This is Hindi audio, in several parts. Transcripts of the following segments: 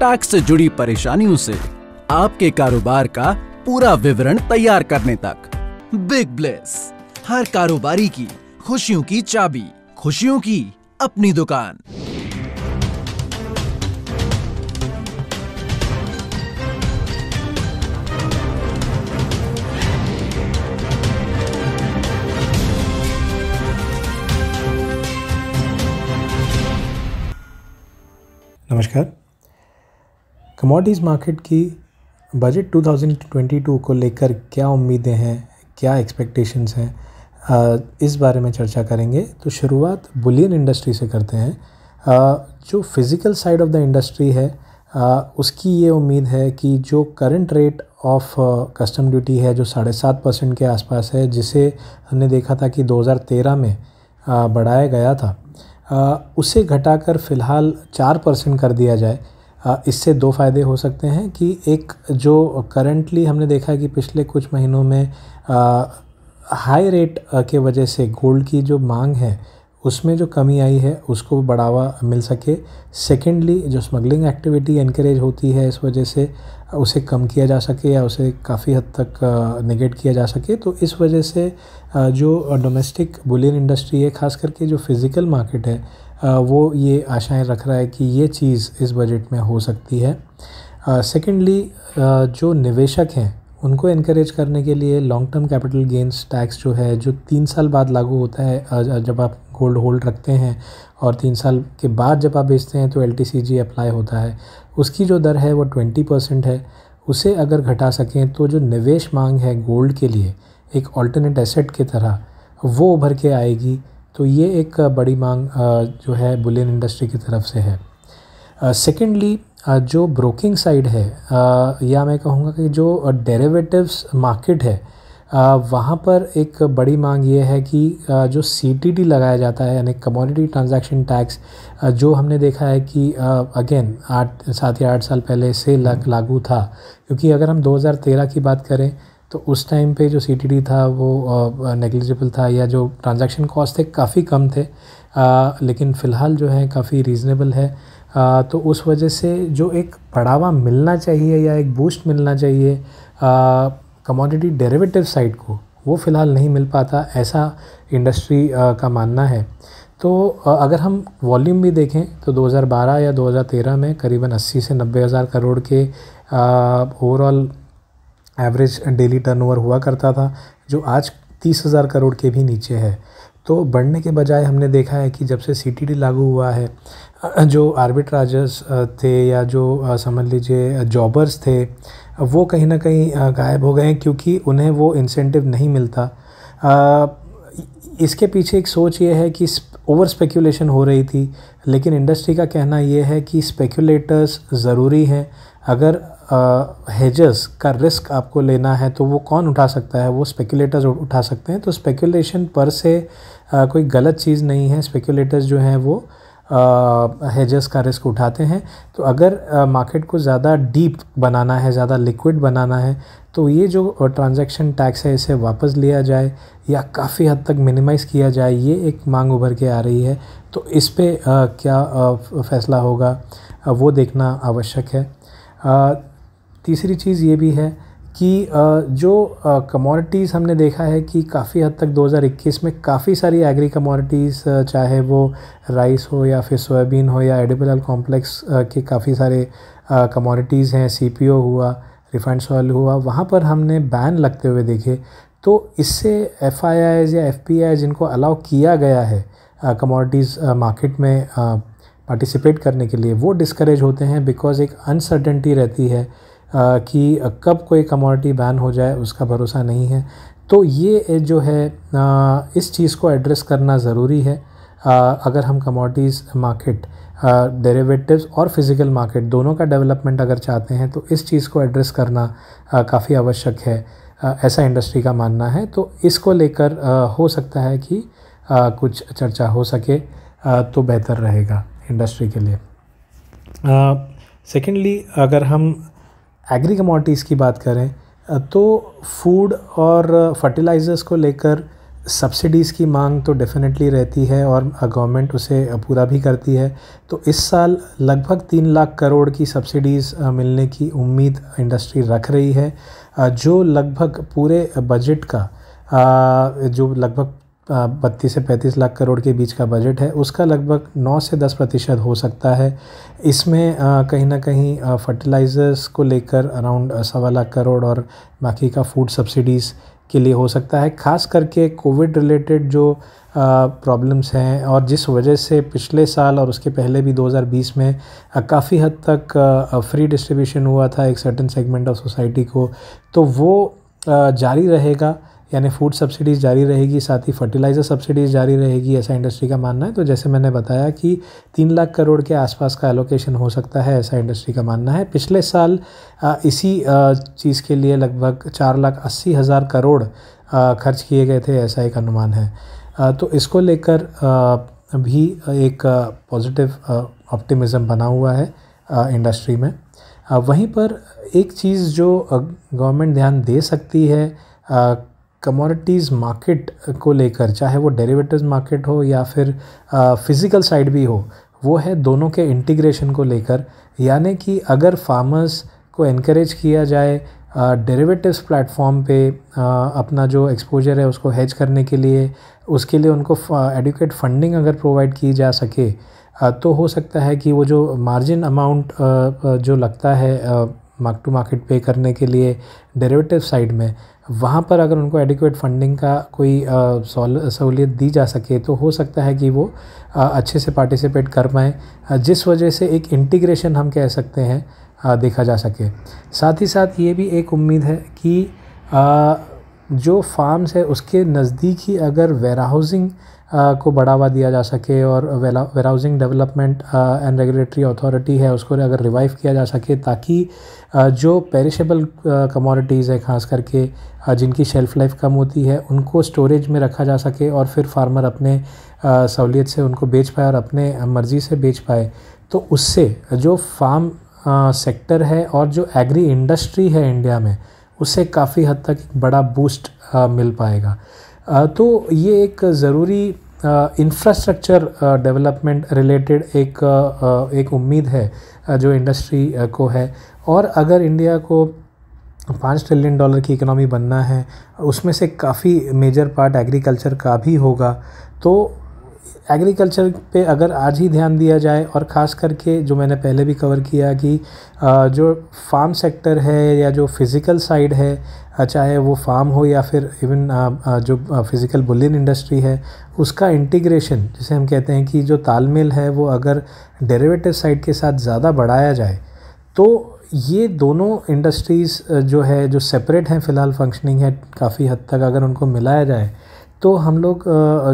टैक्स से जुड़ी परेशानियों से आपके कारोबार का पूरा विवरण तैयार करने तक। बिग ब्लेस हर कारोबारी की खुशियों की चाबी, खुशियों की अपनी दुकान। कमोडिटीज़ मार्केट की बजट 2022 को लेकर क्या उम्मीदें हैं, क्या एक्सपेक्टेशंस हैं इस बारे में चर्चा करेंगे। तो शुरुआत बुलियन इंडस्ट्री से करते हैं। जो physical side of the industry है उसकी ये उम्मीद है कि जो current rate of custom duty है, जो साढ़े सात परसेंट के आसपास है, जिसे हमने देखा था कि 2013 में बढ़ाया गया था उसे घटाकर फ़िलहाल चार परसेंट कर दिया जाए। इससे दो फ़ायदे हो सकते हैं कि एक जो करंटली हमने देखा है कि पिछले कुछ महीनों में हाई रेट के वजह से गोल्ड की जो मांग है, उसमें जो कमी आई है, उसको बढ़ावा मिल सके। सेकेंडली जो स्मगलिंग एक्टिविटी इनक्रेज होती है, इस वजह से उसे कम किया जा सके या उसे काफ़ी हद तक निगेट किया जा सके। तो इस वजह से जो डोमेस्टिक बुलियन इंडस्ट्री है ख़ास करके जो फ़िज़िकल मार्केट है वो ये आशाएँ रख रहा है कि ये चीज़ इस बजट में हो सकती है। सेकेंडली जो निवेशक हैं, उनको इनक्रेज करने के लिए long term capital gains tax जो है, जो तीन साल बाद लागू होता है जब आप गोल्ड होल्ड रखते हैं और तीन साल के बाद जब आप बेचते हैं तो एलटीसीजी अप्लाई होता है। उसकी जो दर है, वो ट्वेंटी परसेंट है। उसे अगर घटा सकें तो जो निवेश मांग है गोल्ड के लिए, एक ऑल्टरनेट एसेट की तरह, वो उभर के आएगी। तो ये एक बड़ी मांग जो है बुलियन इंडस्ट्री की तरफ़ से है। सेकेंडली जो ब्रोकिंग साइड है या मैं कहूँगा कि जो डेरिवेटिव्स मार्केट है वहाँ पर एक बड़ी मांग ये है कि जो सीटीटी लगाया जाता है, यानी कमोडिटी ट्रांजैक्शन टैक्स जो हमने देखा है कि अगेन आठ, सात या आठ साल पहले से लागू था। क्योंकि अगर हम 2013 की बात करें तो उस टाइम पे जो सी था वो नेग्लिजिबल था या जो ट्रांजैक्शन कॉस्ट थे काफ़ी कम थे। आ, लेकिन फ़िलहाल जो है काफ़ी रीज़नेबल है। आ, तो उस वजह से जो एक बढ़ावा मिलना चाहिए या एक बूस्ट मिलना चाहिए कमोडिटी डेरिवेटिव साइड को वो फ़िलहाल नहीं मिल पाता ऐसा इंडस्ट्री आ, का मानना है। तो अगर हम वॉल्यूम भी देखें तो 2012 या 2013 में करीबन 80 से नब्बे हज़ार करोड़ के ओवरऑल एवरेज डेली टर्नओवर हुआ करता था, जो आज तीस हज़ार करोड़ के भी नीचे है। तो बढ़ने के बजाय हमने देखा है कि जब से सी लागू हुआ है, जो आर्बिट्राजर्स थे या जो समझ लीजिए जॉबर्स थे, वो कहीं ना कहीं गायब हो गए हैं क्योंकि उन्हें वो इंसेंटिव नहीं मिलता। इसके पीछे एक सोच ये है कि ओवर स्पेकुलेशन हो रही थी, लेकिन इंडस्ट्री का कहना ये है कि स्पेकुलेटर्स ज़रूरी हैं। अगर हेजर्स का रिस्क आपको लेना है तो वो कौन उठा सकता है? वो स्पेकुलेटर्स उठा सकते हैं। तो स्पेकुलेशन पर से आ, कोई गलत चीज़ नहीं है। स्पेकुलेटर्स जो हैं वो हेजेस का रिस्क उठाते हैं। तो अगर मार्केट को ज़्यादा डीप बनाना है ज़्यादा लिक्विड बनाना है तो ये जो ट्रांजैक्शन टैक्स है इसे वापस लिया जाए या काफ़ी हद तक मिनिमाइज़ किया जाए ये एक मांग उभर के आ रही है। तो इस पर क्या आ, फ़ैसला होगा? आ, वो देखना आवश्यक है। तीसरी चीज़ ये भी है कि जो कमोडिटीज़ हमने देखा है कि काफ़ी हद तक 2021 में काफ़ी सारी एग्री कमोडिटीज़ चाहे वो राइस हो या फिर सोयाबीन हो या एडिबल कॉम्प्लेक्स के काफ़ी सारे कमोडिटीज़ हैं सीपीओ हुआ रिफाइंड ऑयल हुआ, वहाँ पर हमने बैन लगते हुए देखे। तो इससे एफ़ या एफपीआई जिनको अलाउ किया गया है कमोडिटीज़ मार्केट में पार्टिसिपेट करने के लिए, वो डिस्करेज होते हैं बिकॉज़ एक अनसर्टेनिटी रहती है कि कब कोई कमोडिटी बैन हो जाए, उसका भरोसा नहीं है। तो ये जो है इस चीज़ को एड्रेस करना ज़रूरी है। अगर हम कमोडिटीज़ मार्केट डेरिवेटिव्स और फ़िज़िकल मार्केट दोनों का डेवलपमेंट अगर चाहते हैं तो इस चीज़ को एड्रेस करना काफ़ी आवश्यक है। ऐसा इंडस्ट्री का मानना है। तो इसको लेकर हो सकता है कि कुछ चर्चा हो सके तो बेहतर रहेगा इंडस्ट्री के लिए। सेकेंडली अगर हम एग्री कमोडिटीज़ की बात करें तो फ़ूड और फर्टिलाइज़र्स को लेकर सब्सिडीज़ की मांग तो डेफिनेटली रहती है और गवर्नमेंट उसे पूरा भी करती है। तो इस साल लगभग तीन लाख करोड़ की सब्सिडीज़ मिलने की उम्मीद इंडस्ट्री रख रही है। जो लगभग पूरे बजट का जो लगभग बत्तीस से पैंतीस लाख करोड़ के बीच का बजट है। उसका लगभग नौ से दस प्रतिशत हो सकता है। इसमें कहीं ना कहीं फर्टिलाइज़र्स को लेकर अराउंड सवा लाख करोड़ और बाकी का फ़ूड सब्सिडीज़ के लिए हो सकता है। ख़ास करके कोविड रिलेटेड जो प्रॉब्लम्स हैं और जिस वजह से पिछले साल और उसके पहले भी 2020 में काफ़ी हद तक फ्री डिस्ट्रीब्यूशन हुआ था एक सर्टन सेगमेंट ऑफ़ सोसाइटी को तो वो जारी रहेगा। यानी फ़ूड सब्सिडीज़ जारी रहेगी, साथ ही फर्टिलाइज़र सब्सिडीज़ जारी रहेगी, ऐसा इंडस्ट्री का मानना है। तो जैसे मैंने बताया कि तीन लाख करोड़ के आसपास का एलोकेशन हो सकता है, ऐसा इंडस्ट्री का मानना है। पिछले साल इसी चीज़ के लिए लगभग चार लाख अस्सी हज़ार करोड़ खर्च किए गए थे, ऐसा एक अनुमान है। तो इसको लेकर भी एक पॉजिटिव ऑप्टिमिज़म बना हुआ है इंडस्ट्री में। वहीं पर एक चीज़ जो गवर्नमेंट ध्यान दे सकती है कमोडिटीज़ मार्केट को लेकर चाहे वो डेरिवेटिव्स मार्केट हो या फिर फ़िज़िकल साइड भी हो वो है दोनों के इंटीग्रेशन को लेकर। यानी कि अगर फार्मर्स को इनक्रेज किया जाए डेरिवेटिव्स प्लेटफॉर्म पे आ, अपना जो एक्सपोजर है उसको हेज करने के लिए उसके लिए उनको एडुकेट फंडिंग अगर प्रोवाइड की जा सके आ, तो हो सकता है कि वो जो मार्जिन अमाउंट जो लगता है मार्क टू मार्केट पे करने के लिए डेरिवेटिव साइड में वहाँ पर अगर उनको एडिक्वेट फंडिंग का कोई सहूलियत दी जा सके तो हो सकता है कि वो आ, अच्छे से पार्टिसिपेट कर पाएँ जिस वजह से एक इंटीग्रेशन हम कह सकते हैं देखा जा सके। साथ ही साथ ये भी एक उम्मीद है कि जो फार्म्स है, उसके नज़दीक ही अगर वेयर हाउसिंग को बढ़ावा दिया जा सके और warehousing development and regulatory authority है, उसको अगर रिवाइव किया जा सके ताकि जो पेरिशेबल कमोडिटीज़ है, खास करके जिनकी शेल्फ़ लाइफ कम होती है, उनको स्टोरेज में रखा जा सके और फिर फार्मर अपने सहूलियत से उनको बेच पाए और अपने मर्ज़ी से बेच पाए तो उससे जो फार्म सेक्टर है और जो एग्री इंडस्ट्री है इंडिया में उससे काफ़ी हद तक एक बड़ा बूस्ट मिल पाएगा। तो ये एक ज़रूरी इंफ्रास्ट्रक्चर डेवलपमेंट रिलेटेड एक एक उम्मीद है जो इंडस्ट्री को है। और अगर इंडिया को पाँच ट्रिलियन डॉलर की इकोनॉमी बनना है, उसमें से काफ़ी मेजर पार्ट एग्रीकल्चर का भी होगा तो एग्रीकल्चर पे अगर आज ही ध्यान दिया जाए और ख़ास करके जो मैंने पहले भी कवर किया कि जो फार्म सेक्टर है या जो फ़िज़िकल साइड है चाहे वो फार्म हो या फिर इवन जो फ़िज़िकल बुलियन इंडस्ट्री है, उसका इंटीग्रेशन जिसे हम कहते हैं कि जो तालमेल है वो अगर डेरिवेटिव साइड के साथ ज़्यादा बढ़ाया जाए तो ये दोनों इंडस्ट्रीज़ जो है, जो सेपरेट हैं, फ़िलहाल फंक्शनिंग है, काफ़ी हद तक अगर उनको मिलाया जाए तो हम लोग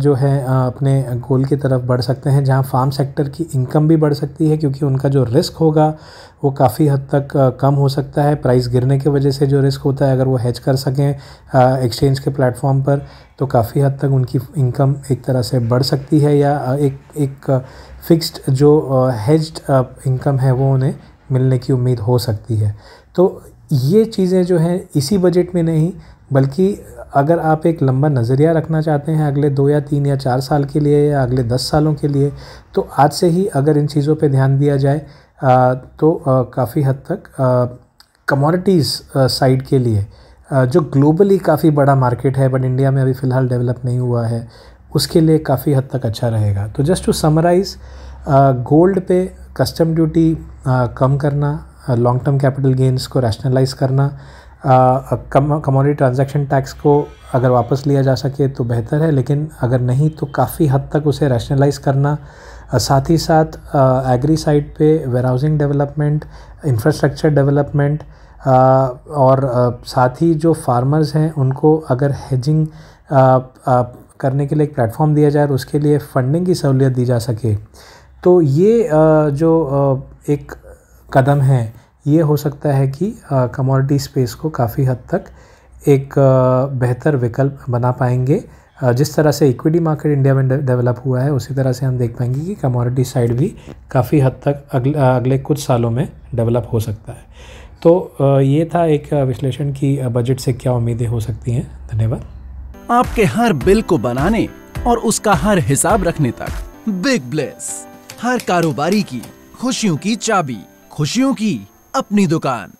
जो है अपने गोल की तरफ़ बढ़ सकते हैं, जहाँ फार्म सेक्टर की इनकम भी बढ़ सकती है, क्योंकि उनका जो रिस्क होगा, वो काफ़ी हद तक कम हो सकता है। प्राइस गिरने की वजह से जो रिस्क होता है, अगर वो हेज कर सकें एक्सचेंज के प्लेटफॉर्म पर तो काफ़ी हद तक उनकी इनकम एक तरह से बढ़ सकती है, या एक एक फिक्स्ड जो हेज्ड इनकम है, वो उन्हें मिलने की उम्मीद हो सकती है। तो ये चीज़ें जो हैं, इसी बजट में नहीं बल्कि अगर आप एक लंबा नज़रिया रखना चाहते हैं अगले दो या तीन या चार साल के लिए या अगले दस सालों के लिए तो आज से ही अगर इन चीज़ों पे ध्यान दिया जाए तो काफ़ी हद तक कमोडिटीज़ साइड के लिए जो ग्लोबली काफ़ी बड़ा मार्केट है बट इंडिया में अभी फ़िलहाल डेवलप नहीं हुआ है, उसके लिए काफ़ी हद तक अच्छा रहेगा। तो जस्ट टू समराइज़ गोल्ड पे कस्टम ड्यूटी कम करना लॉन्ग टर्म कैपिटल गेंस को रैशनलाइज करना कम कमोडिटी ट्रांजैक्शन टैक्स को अगर वापस लिया जा सके तो बेहतर है, लेकिन अगर नहीं तो काफ़ी हद तक उसे रैशनलाइज करना। साथ ही साथ एग्री साइड पे warehousing development infrastructure development और साथ ही जो फार्मर्स हैं, उनको अगर हेजिंग करने के लिए एक प्लेटफॉर्म दिया जाए और उसके लिए फ़ंडिंग की सहूलियत दी जा सके। तो ये जो एक कदम है ये हो सकता है कि कमोडिटी स्पेस को काफ़ी हद तक एक बेहतर विकल्प बना पाएँगे। जिस तरह से इक्विटी मार्केट इंडिया में डेवलप हुआ है, उसी तरह से हम देख पाएँगे कि कमोडिटी साइड भी काफ़ी हद तक अगले अगले कुछ सालों में डेवलप हो सकता है। तो ये था एक विश्लेषण की बजट से क्या उम्मीदें हो सकती हैं। धन्यवाद। आपके हर बिल को बनाने और उसका हर हिसाब रखने तक बिग ब्लेस हर कारोबारी की खुशियों की चाबी, खुशियों की अपनी दुकान।